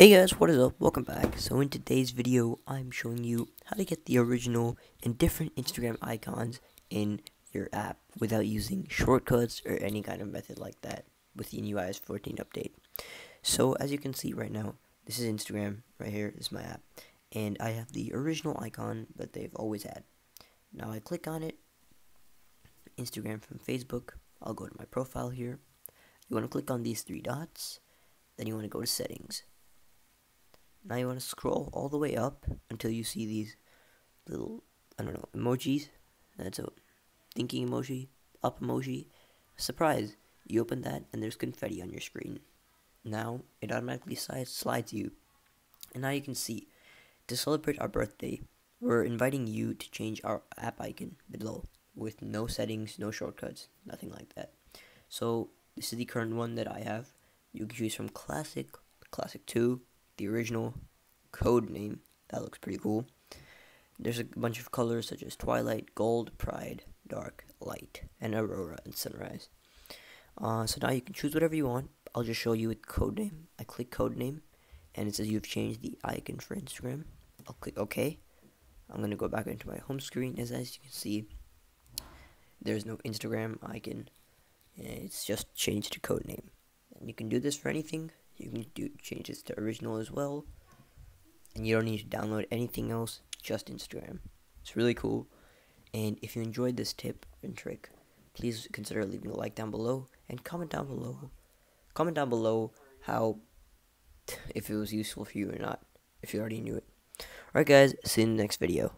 Hey guys, what is up? Welcome back. So in today's video, I'm showing you how to get the original and different Instagram icons in your app without using shortcuts or any kind of method like that with the new iOS 14 update. So as you can see right now, this is Instagram right here, this is my app, and I have the original icon that they've always had. Now I click on it, Instagram from Facebook, I'll go to my profile here. You want to click on these three dots, then you want to go to settings now you want to scroll all the way up until you see these little, I don't know, emojis. That's a thinking emoji, up emoji. Surprise! You open that and there's confetti on your screen. Now it automatically slides, you. And now you can see, to celebrate our birthday, we're inviting you to change our app icon below with no settings, no shortcuts, nothing like that. So this is the current one that I have. You can choose from Classic, Classic 2, the original code name. That looks pretty cool. There's a bunch of colors such as Twilight, Gold, Pride, Dark, Light, and Aurora and Sunrise. Uh, so now you can choose whatever you want. I'll just show you with code name. I click code name, and it says you've changed the icon for Instagram. I'll click OK. I'm going to go back into my home screen. As, as you can see, there's no Instagram icon. It's just changed to code name. And you can do this for anything. You can do change changes to original as well. And you don't need to download anything else, just Instagram. It's really cool. And if you enjoyed this tip and trick, please consider leaving a like down below and comment down below. Comment down below how if it was useful for you or not, if you already knew it. Alright guys, see you in the next video.